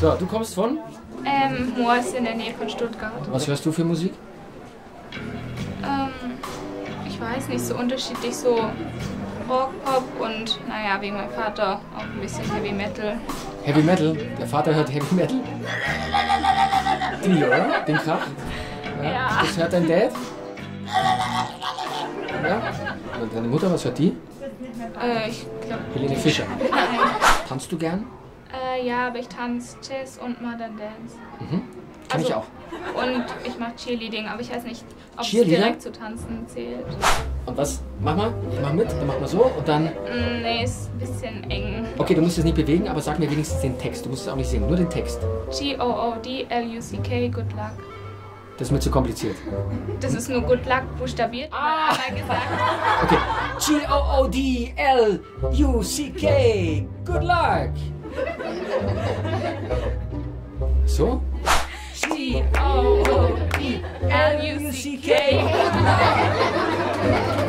So, du kommst von? Ähm, Moor ist in der Nähe von Stuttgart. Was hörst du für Musik? Ähm, ich weiß nicht, so unterschiedlich, so Rock, Pop und, naja, wegen meinem Vater auch ein bisschen Heavy Metal. Heavy Metal? Der Vater hört Heavy Metal? Die, oder? Den Krach? Ja. Das hört dein Dad? Ja? Und deine Mutter, was hört die? Äh, ich glaube, Helene Fischer. Tanzt du gern? Äh, ja, aber ich tanze Jazz und Modern Dance. Mhm. Kann ich Also- auch. Und ich mache Cheerleading, aber ich weiß nicht, ob es direkt zu tanzen zählt. Und was? Mach mal, ich mach mit, dann mach mal so und dann. Mm, nee, ist ein bisschen eng. Okay, du musst es nicht bewegen, aber sag mir wenigstens den Text. Du musst es auch nicht singen, nur den Text. G-O-O-D-L-U-C-K, good luck. Das ist mir zu kompliziert. Das ist nur good luck buchstabiert, ah. gesagt. Okay. G-O-O-D-L-U-C-K. Good luck. So? T O O E L U C K.